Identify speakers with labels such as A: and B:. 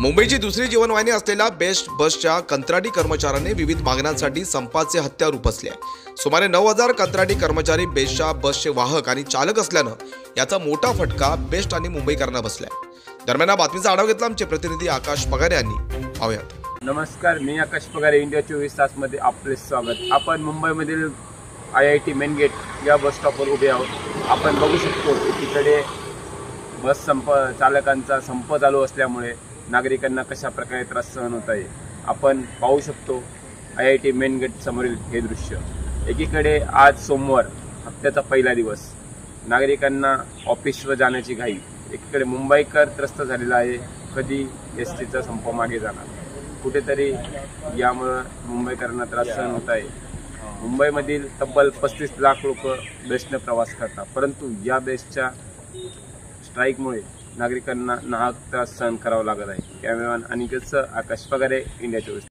A: मुंबईची दुसरी जीवनवाहिनी असलेल्या बेस्ट बसच्या कंत्राटी कर्मचाऱ्यांनी विविध मागण्यांसाठी संपाचे हत्यार उपसले सुमारे नऊ हजार कंत्राटी कर्मचारी बेस्टच्या बसचे वाहक आणि चालक असल्यानं याचा मोठा फटका बेस्ट आणि मुंबईकरांना बसलाय. दरम्यान या बातमीचा आढावा घेतला आमचे प्रतिनिधी आकाश पगार यांनी. पाहूयात.
B: नमस्कार मी आकाश पगारे इंडिया चोवीस तासमध्ये आपले स्वागत. आपण मुंबईमधील I I T main gate या बस स्टॉपवर उभे आहोत. आपण बघू शकतो तिकडे बस संप चालकांचा संप चालू असल्यामुळे नागरिकांना कशा प्रकारे त्रास सहन होत आहे आपण पाहू शकतो I I T main gate समोरील हे दृश्य. एकीकडे आज सोमवार हप्त्याचा पहिला दिवस. नागरिकांना ऑफिसवर जाण्याची घाई. एकीकडे मुंबईकर त्रस्त झालेला आहे कधी एस टीचा संप मागे जाणार. कुठेतरी यामुळं मुंबईकरांना त्रास सहन होत आहे. मुंबईमधील तब्बल पस्तीस लाख लोक बेस्टने प्रवास करतात. परंतु या बेस्टच्या स्ट्राईकमुळे नागरिकांना नाहक त्रास सहन करावा लागत आहे. कॅमेरामॅन अनिकेतसह आकाश पगारे इंडिया चोवीस